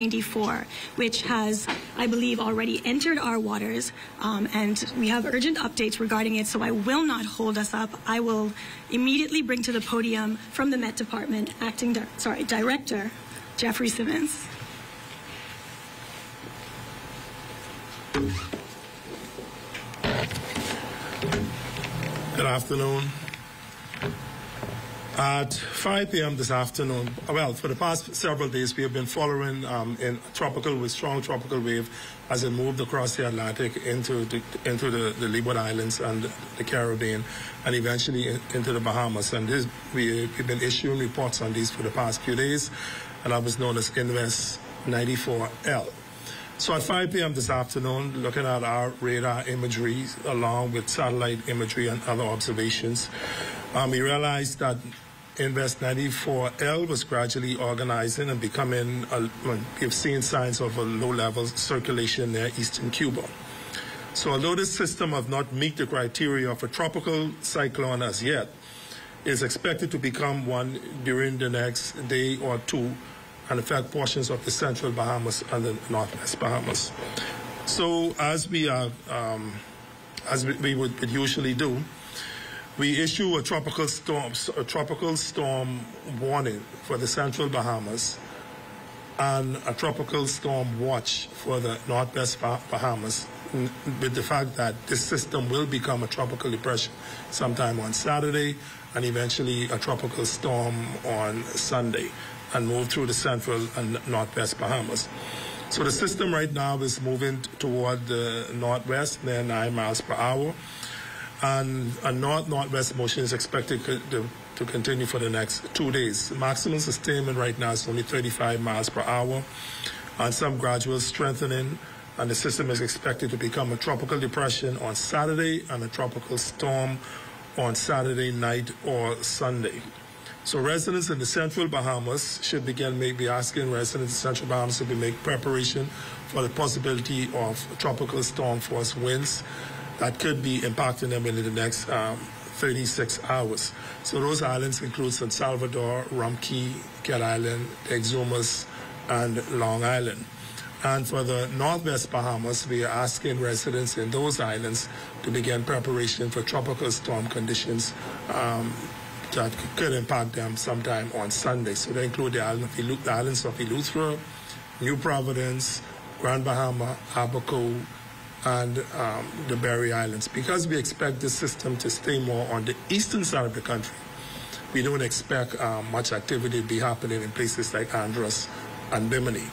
94, which has, I believe, already entered our waters, um, and we have urgent updates regarding it, so I will not hold us up. I will immediately bring to the podium from the Met Department, acting, di- sorry, Director Jeffrey Simmons. Good afternoon. At 5 p.m. this afternoon, well, for the past several days, we have been following um, in tropical with strong tropical wave as it moved across the Atlantic into the, into the, the Leeward Islands and the Caribbean, and eventually into the Bahamas. And this, we, we've been issuing reports on these for the past few days, and that was known as Invest 94L. So at 5 p.m. this afternoon, looking at our radar imagery along with satellite imagery and other observations, um, we realized that Invest 94L was gradually organizing and becoming, a, we've seen signs of a low-level circulation near eastern Cuba. So although this system has not meet the criteria of a tropical cyclone as yet, is expected to become one during the next day or two and affect portions of the central Bahamas and the northwest Bahamas. So as we are, um, as we would usually do, we issue a tropical storm, a tropical storm warning for the central Bahamas and a tropical storm watch for the northwest Bahamas with the fact that this system will become a tropical depression sometime on Saturday and eventually a tropical storm on Sunday and move through the central and northwest Bahamas. So the system right now is moving toward the northwest, near 9 miles per hour. And a north-northwest motion is expected to, to continue for the next two days. Maximum sustainment right now is only 35 miles per hour, and some gradual strengthening. And the system is expected to become a tropical depression on Saturday and a tropical storm on Saturday night or Sunday. So residents in the central Bahamas should begin maybe asking residents in central Bahamas to be make preparation for the possibility of tropical storm force winds that could be impacting them in the next um, 36 hours. So those islands include San Salvador, Rum Cay, Cat Island, Exumas, and Long Island. And for the Northwest Bahamas, we are asking residents in those islands to begin preparation for tropical storm conditions um, that could impact them sometime on Sunday. So they include the, island of the islands of Eleuthera, New Providence, Grand Bahama, Abaco, and um, the Berry Islands. Because we expect this system to stay more on the eastern side of the country, we don't expect um, much activity to be happening in places like Andros and Bimini.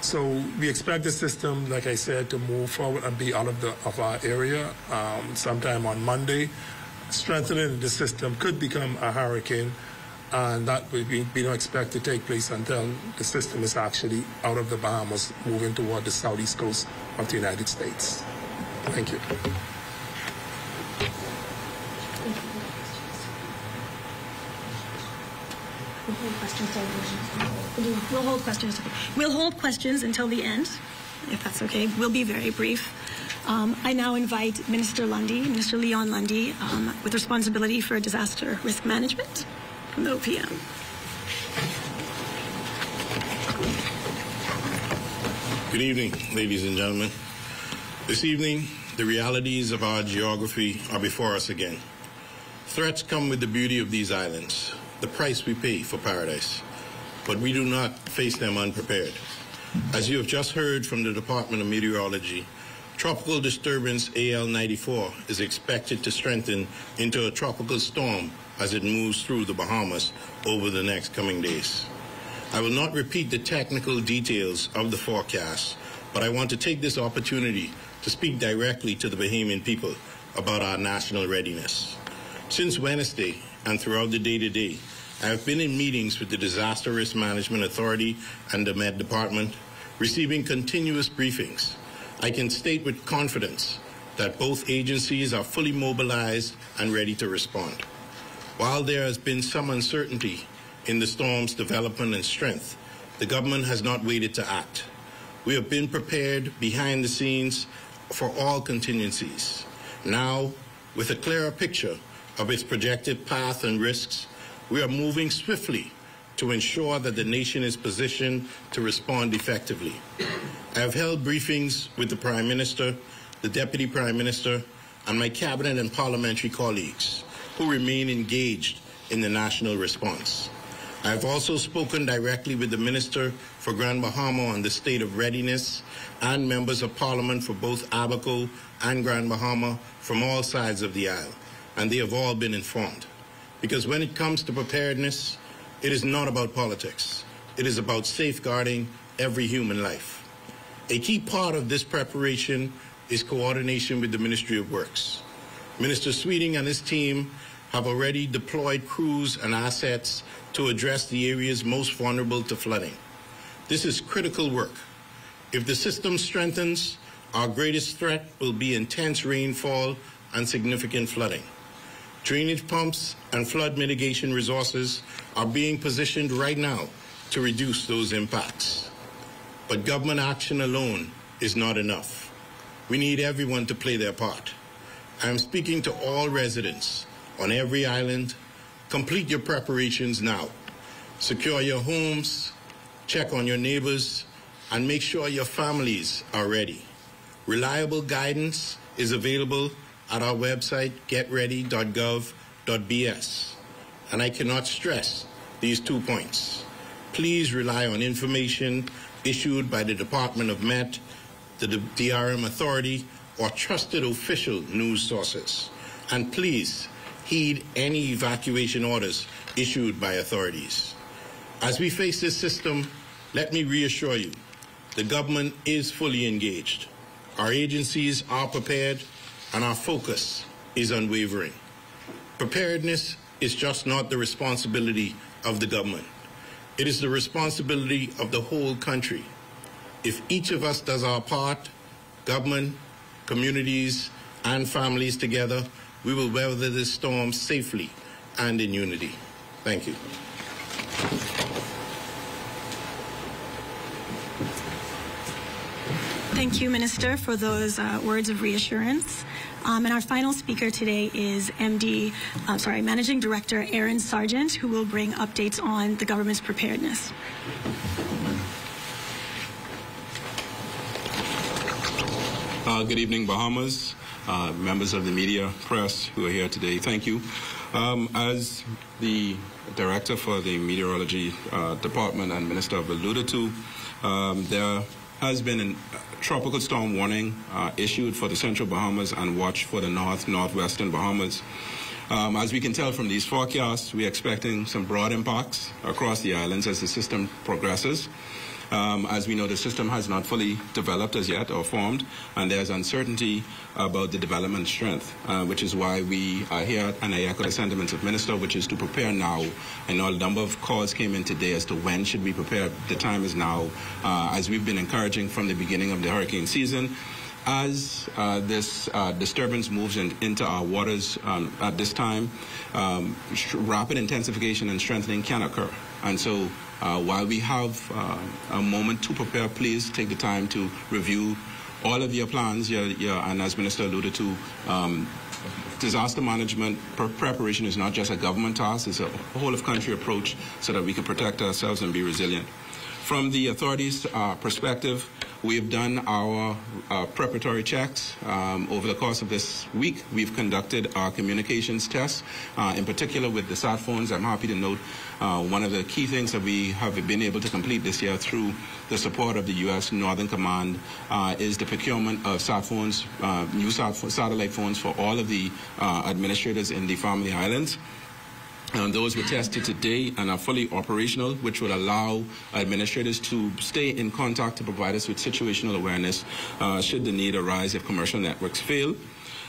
So we expect the system, like I said, to move forward and be out of, the, of our area um, sometime on Monday. Strengthening the system could become a hurricane, and that we, we don't expect to take place until the system is actually out of the Bahamas, moving toward the southeast coast of the United States. Thank you. We'll hold questions. We'll hold questions. We'll hold questions until the end, if that's okay. We'll be very brief. Um, I now invite Minister Lundy, Minister Leon Lundy, um, with responsibility for disaster risk management from the OPM. Good evening, ladies and gentlemen. This evening, the realities of our geography are before us again. Threats come with the beauty of these islands, the price we pay for paradise, but we do not face them unprepared. As you have just heard from the Department of Meteorology, tropical disturbance AL94 is expected to strengthen into a tropical storm as it moves through the Bahamas over the next coming days. I will not repeat the technical details of the forecast, but I want to take this opportunity to speak directly to the Bahamian people about our national readiness. Since Wednesday and throughout the day to day, I have been in meetings with the Disaster Risk Management Authority and the Met Department, receiving continuous briefings. I can state with confidence that both agencies are fully mobilized and ready to respond. While there has been some uncertainty in the storm's development and strength, the government has not waited to act. We have been prepared behind the scenes for all contingencies. Now, with a clearer picture of its projected path and risks, we are moving swiftly to ensure that the nation is positioned to respond effectively. I have held briefings with the Prime Minister, the Deputy Prime Minister, and my cabinet and parliamentary colleagues who remain engaged in the national response. I have also spoken directly with the Minister for Grand Bahama on the state of readiness and members of parliament for both Abaco and Grand Bahama from all sides of the aisle, and they have all been informed. Because when it comes to preparedness, it is not about politics. It is about safeguarding every human life. A key part of this preparation is coordination with the Ministry of Works. Minister Sweeting and his team have already deployed crews and assets to address the areas most vulnerable to flooding. This is critical work. If the system strengthens, our greatest threat will be intense rainfall and significant flooding. Drainage pumps and flood mitigation resources are being positioned right now to reduce those impacts. But government action alone is not enough. We need everyone to play their part. I am speaking to all residents on every island. Complete your preparations now. Secure your homes, check on your neighbors, and make sure your families are ready. Reliable guidance is available at our website, getready.gov.bs. And I cannot stress these two points. Please rely on information issued by the Department of Met, the DRM Authority, or trusted official news sources. And please heed any evacuation orders issued by authorities. As we face this system, let me reassure you, the government is fully engaged. Our agencies are prepared and our focus is unwavering. Preparedness is just not the responsibility of the government. It is the responsibility of the whole country. If each of us does our part, government, communities, and families together, we will weather this storm safely and in unity. Thank you. Thank you, Minister, for those uh, words of reassurance. Um, and our final speaker today is MD, uh, sorry, Managing Director Aarone Sargent, who will bring updates on the government's preparedness. Uh, good evening, Bahamas, uh, members of the media, press who are here today. Thank you. Um, as the director for the meteorology uh, department and minister have alluded to, um, there has been a tropical storm warning uh, issued for the central Bahamas and watch for the north, northwestern Bahamas. Um, as we can tell from these forecasts, we're expecting some broad impacts across the islands as the system progresses. Um, as we know, the system has not fully developed as yet or formed, and there's uncertainty about the development strength, uh, which is why we are here, and I echo the sentiments of Minister, which is to prepare now. I know a number of calls came in today as to when should we prepare. The time is now, uh, as we've been encouraging from the beginning of the hurricane season as uh, this uh, disturbance moves in, into our waters um, at this time, um, rapid intensification and strengthening can occur. And so uh, while we have uh, a moment to prepare, please take the time to review all of your plans. Your, your, and as Minister alluded to, um, disaster management preparation is not just a government task, it's a whole of country approach so that we can protect ourselves and be resilient. From the authorities' uh, perspective, we've done our uh, preparatory checks. Um, over the course of this week, we've conducted our communications tests, uh, in particular with the sat phones. I'm happy to note uh, one of the key things that we have been able to complete this year through the support of the U.S. Northern Command uh, is the procurement of sat phones, uh, new sat satellite phones for all of the administrators in the Family Islands. And those were tested today and are fully operational, which would allow administrators to stay in contact to provide us with situational awareness uh, should the need arise if commercial networks fail.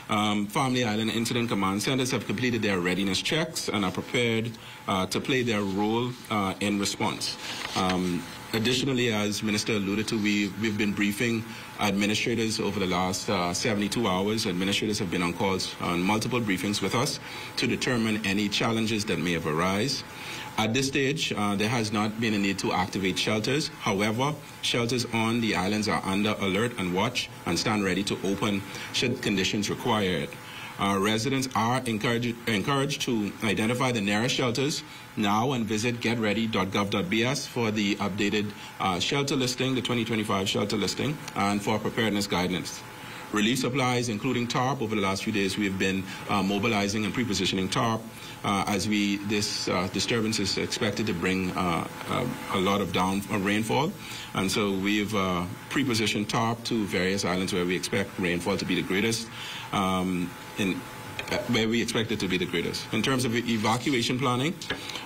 Um, Family Island Incident Command Centers have completed their readiness checks and are prepared uh, to play their role uh, in response. Um, Additionally, as Minister alluded to, we, we've been briefing administrators over the last uh, 72 hours. Administrators have been on calls on multiple briefings with us to determine any challenges that may have arisen. At this stage, uh, there has not been a need to activate shelters. However, shelters on the islands are under alert and watch and stand ready to open should conditions require it. Uh, residents are encouraged, encouraged to identify the nearest shelters now and visit getready.gov.bs for the updated uh, shelter listing, the 2025 shelter listing, and for preparedness guidance. Relief supplies, including TARP. Over the last few days, we have been uh, mobilizing and pre-positioning TARP as we this uh, disturbance is expected to bring uh, uh, a lot of down uh, rainfall, and so we've pre-positioned TARP to various islands where we expect rainfall to be the greatest. Um, in where we expect it to be the greatest. In terms of evacuation planning,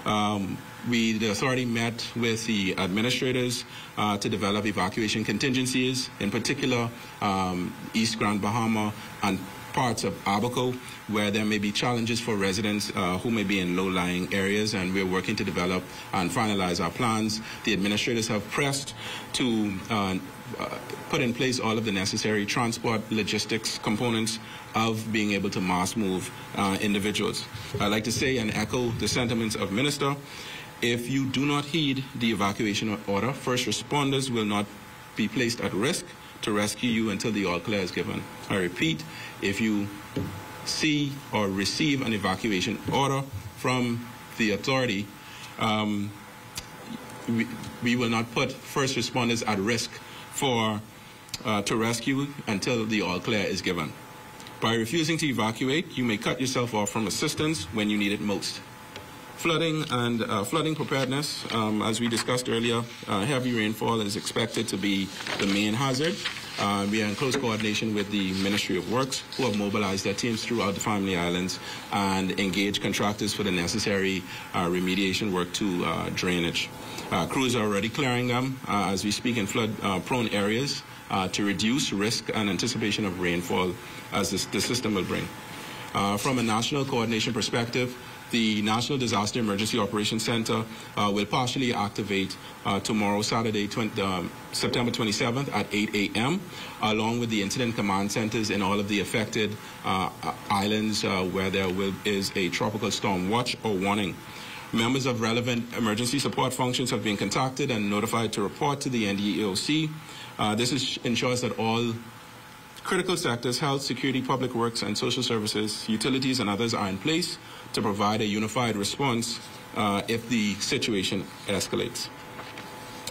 um, we, the authority met with the administrators uh, to develop evacuation contingencies, in particular um, East Grand Bahama and parts of Abaco, where there may be challenges for residents uh, who may be in low-lying areas, and we're working to develop and finalize our plans. The administrators have pressed to uh, uh, put in place all of the necessary transport logistics components of being able to mass move uh, individuals. I'd like to say and echo the sentiments of Minister. If you do not heed the evacuation order, first responders will not be placed at risk to rescue you until the all clear is given. I repeat, if you see or receive an evacuation order from the authority, um, we, we, will not put first responders at risk for uh, to rescue until the all clear is given. By refusing to evacuate, you may cut yourself off from assistance when you need it most. Flooding and uh, flooding preparedness, um, as we discussed earlier, uh, heavy rainfall is expected to be the main hazard. Uh, we are in close coordination with the Ministry of Works, who have mobilized their teams throughout the Family Islands and engaged contractors for the necessary uh, remediation work to uh, drainage. Uh, crews are already clearing them as we speak in flood-prone areas to reduce risk and anticipation of rainfall as this, the system will bring. from a national coordination perspective, the National Disaster Emergency Operations Center uh, will partially activate uh, tomorrow, Saturday, 20, um, September 27th at 8 a.m., along with the incident command centers in all of the affected uh, islands uh, where there will, is a tropical storm watch or warning. Members of relevant emergency support functions have been contacted and notified to report to the NDEOC. Uh, this is, ensures that all critical sectors, health, security, public works, and social services, utilities, and others are in place to provide a unified response uh, if the situation escalates.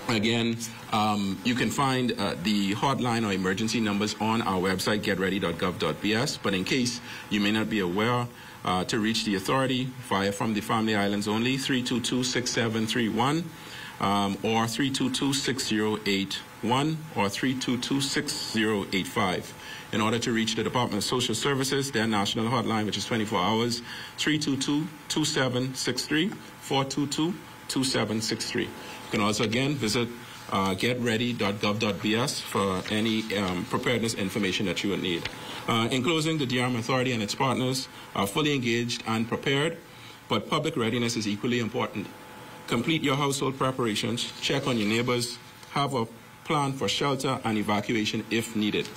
Again, um, you can find uh, the hotline or emergency numbers on our website, getready.gov.bs. But in case you may not be aware, uh, to reach the authority via from the Family Islands only, 322-6731 um, or 322-6081 or 322-6085 in order to reach the Department of Social Services, their national hotline, which is 24 hours, 322-2763, 422-2763. You can also, again, visit uh, getready.gov.bs for any um, preparedness information that you would need. Uh, in closing, the DRM Authority and its partners are fully engaged and prepared, but public readiness is equally important. Complete your household preparations, check on your neighbors, have a plan for shelter and evacuation if needed.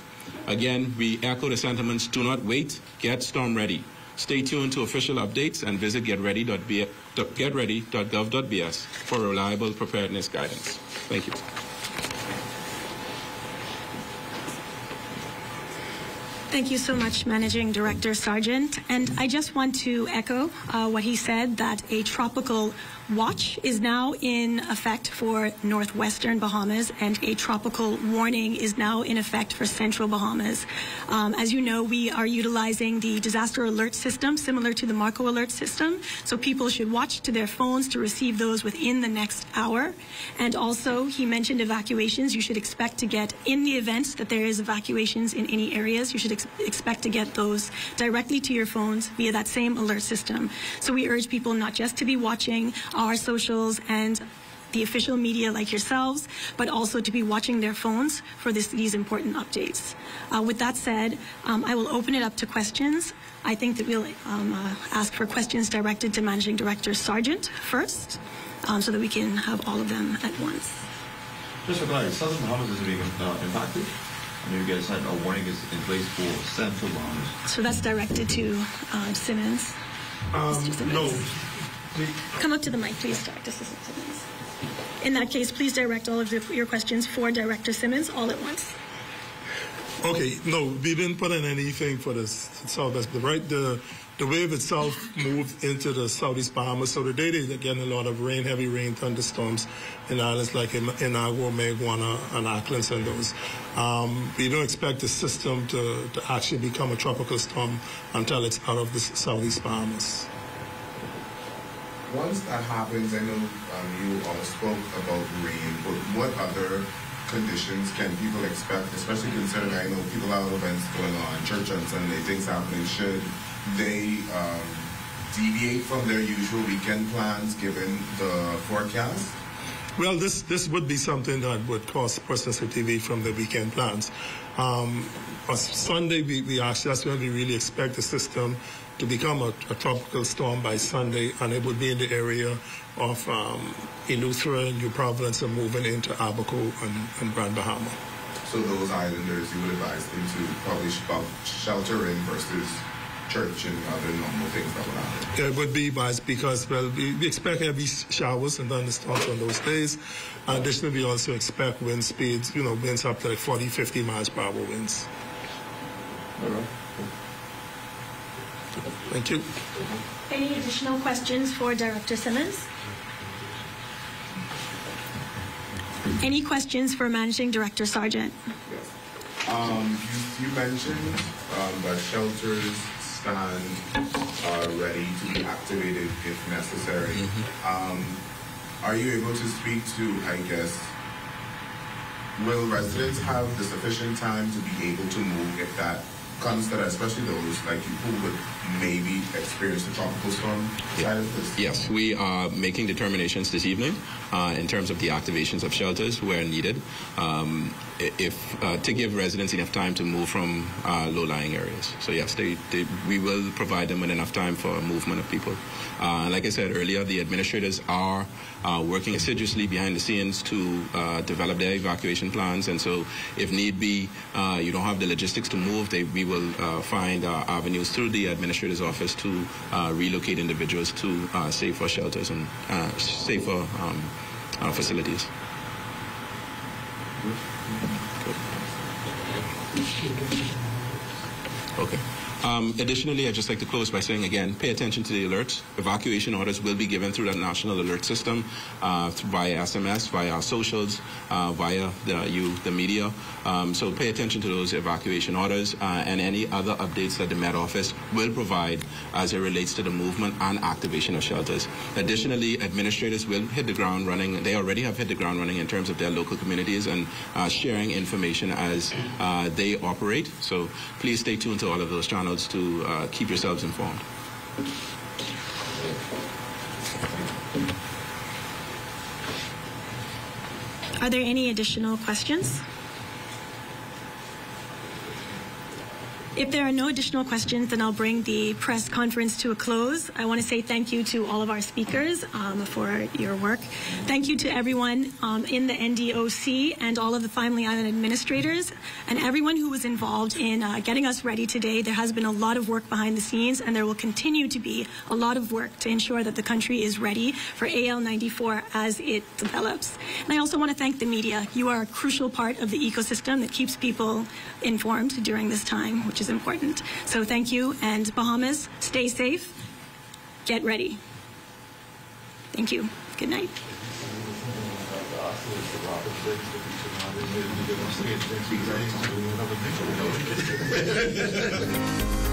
Again, we echo the sentiments do not wait, get storm ready. Stay tuned to official updates and visit getready.gov.bs for reliable preparedness guidance. Thank you. Thank you so much, Managing Director Sargent. And I just want to echo uh, what he said that a tropical watch is now in effect for northwestern Bahamas, and a tropical warning is now in effect for central Bahamas. Um, as you know, we are utilizing the disaster alert system, similar to the Marco alert system. So people should watch to their phones to receive those within the next hour. And also, he mentioned evacuations. You should expect to get, in the event that there is evacuations in any areas, you should ex expect to get those directly to your phones via that same alert system. So we urge people not just to be watching our socials and the official media like yourselves, but also to be watching their phones for this, these important updates. Uh, with that said, um, I will open it up to questions. I think that we'll um, uh, ask for questions directed to Managing Director Sargent first, um, so that we can have all of them at once. Just for clarity, Southern Bahamas is being uh, impacted? I know you guys had a warning is in place for Central Bahamas. So that's directed to uh, Simmons. Um, Simmons. no, Come up to the mic, please, Dr. Simmons. In that case, please direct all of your questions for Director Simmons all at once. Okay, no, we didn't put in anything for the southwest. The right, the the wave itself moved into the southeast Bahamas. So today they're getting a lot of rain, heavy rain, thunderstorms in islands like in, in Agua, Mayaguana, and Acklins and those. Um, we don't expect the system to, to actually become a tropical storm until it's out of the southeast Bahamas. Once that happens, I know um, you all spoke about rain, but what other conditions can people expect, especially considering I know people have events going on, church on Sunday, things happening. Should they um, deviate from their usual weekend plans given the forecast? Well, this this would be something that would cause persons to deviate from the weekend plans. Um, on Sunday, we, we actually that's when we really expect the system to become a, a tropical storm by Sunday, and it would be in the area of um, Eleuthera, New Providence, and moving into Abaco and, and Grand Bahama. So those islanders, you would advise them to probably uh, shelter in versus church and other normal things that would happen. It would be wise because, well, we, we expect heavy showers and thunderstorms on those days. Additionally, we also expect wind speeds, you know, winds up to like 40, 50 miles per hour winds. Thank you. Any additional questions for Director Simmons? Any questions for Managing Director Sargent? Yes. Um, you, you mentioned um, that shelters stand uh, ready to be activated if necessary. Um, are you able to speak to, I guess, will residents have the sufficient time to be able to move if that to that, especially those like you who would maybe experience the tropical storm side of this? Yes, we are making determinations this evening uh, in terms of the activations of shelters where needed, um, if uh, to give residents enough time to move from uh, low-lying areas. So yes, they, they, we will provide them with enough time for movement of people. Uh, like I said earlier, the administrators are uh, working assiduously behind the scenes to uh, develop their evacuation plans, and so if need be, uh, you don't have the logistics to move, they, we will find avenues through the administrator's office to relocate individuals to safer shelters and safer um, facilities. Okay. Um, additionally, I'd just like to close by saying again, pay attention to the alerts. Evacuation orders will be given through the national alert system, uh, via SMS, via our socials, uh, via the, you, the media. Um, so pay attention to those evacuation orders uh, and any other updates that the Met Office will provide as it relates to the movement and activation of shelters. Additionally, administrators will hit the ground running. They already have hit the ground running in terms of their local communities and uh, sharing information as uh, they operate. So please stay tuned to all of those channels to uh, keep yourselves informed. Are there any additional questions? If there are no additional questions, then I'll bring the press conference to a close. I want to say thank you to all of our speakers um, for your work. Thank you to everyone um, in the NDOC and all of the Family Island administrators and everyone who was involved in uh, getting us ready today. There has been a lot of work behind the scenes, and there will continue to be a lot of work to ensure that the country is ready for AL 94 as it develops. And I also want to thank the media. You are a crucial part of the ecosystem that keeps people informed during this time, which is important. So thank you, and Bahamas, stay safe, get ready. Thank you. Good night.